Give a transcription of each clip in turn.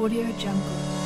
Audio Jungle.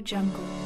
Jungle.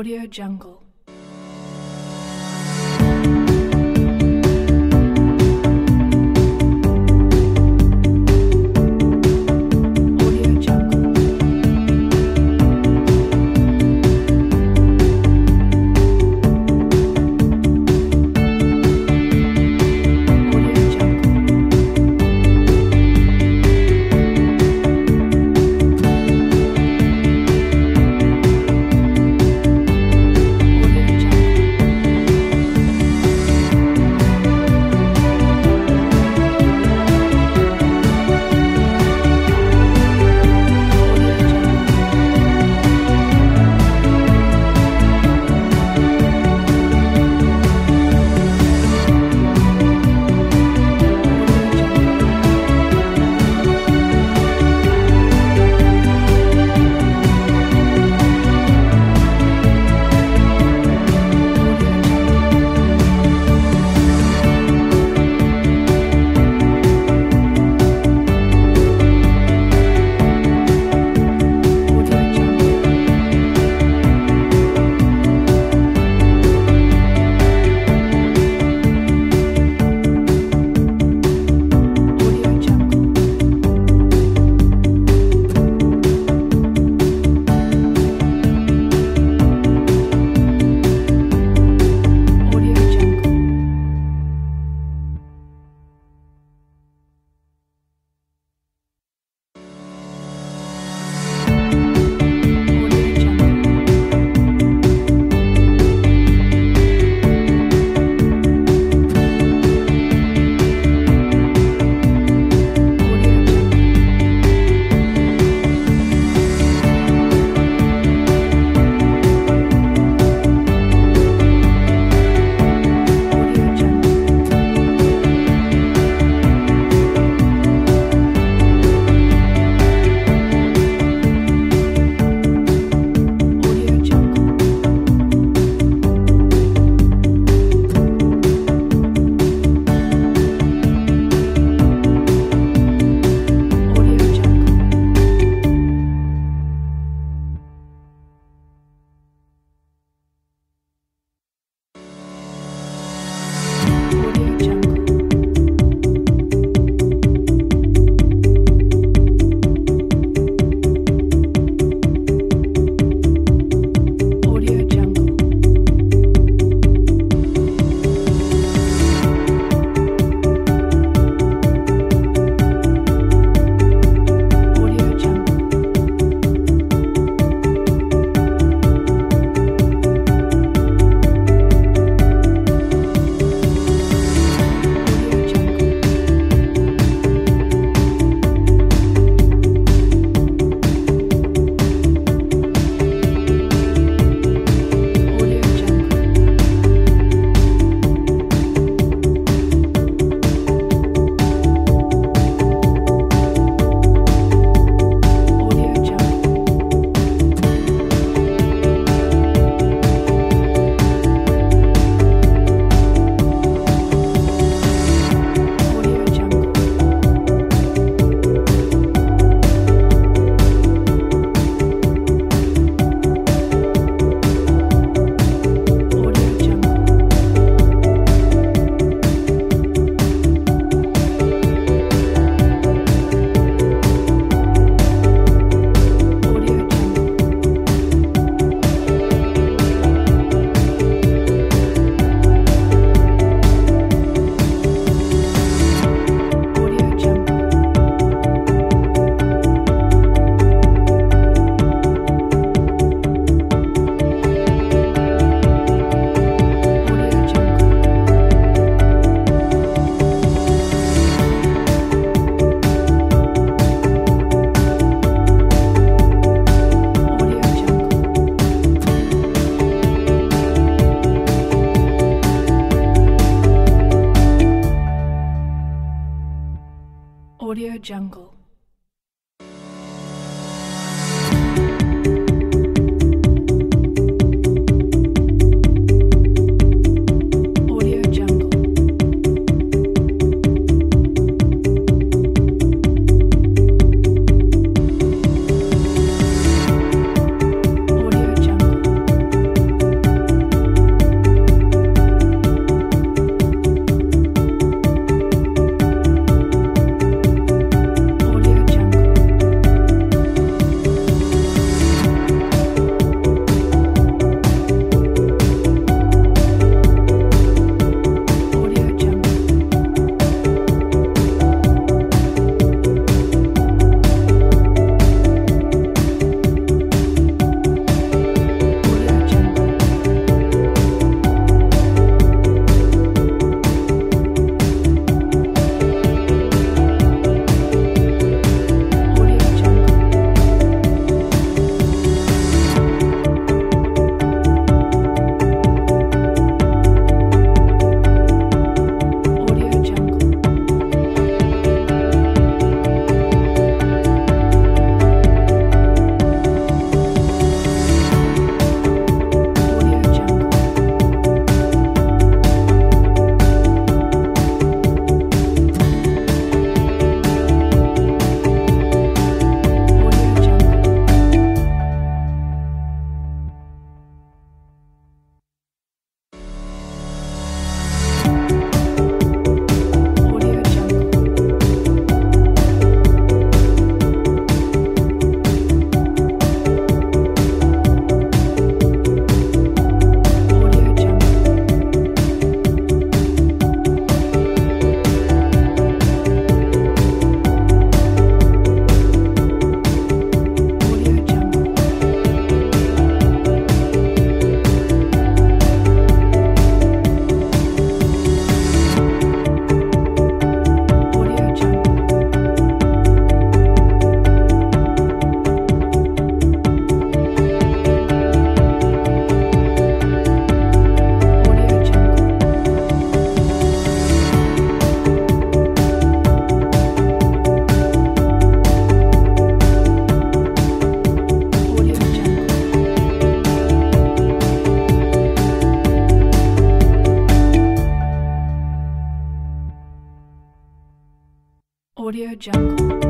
Audio Jungle. Audio Jungle.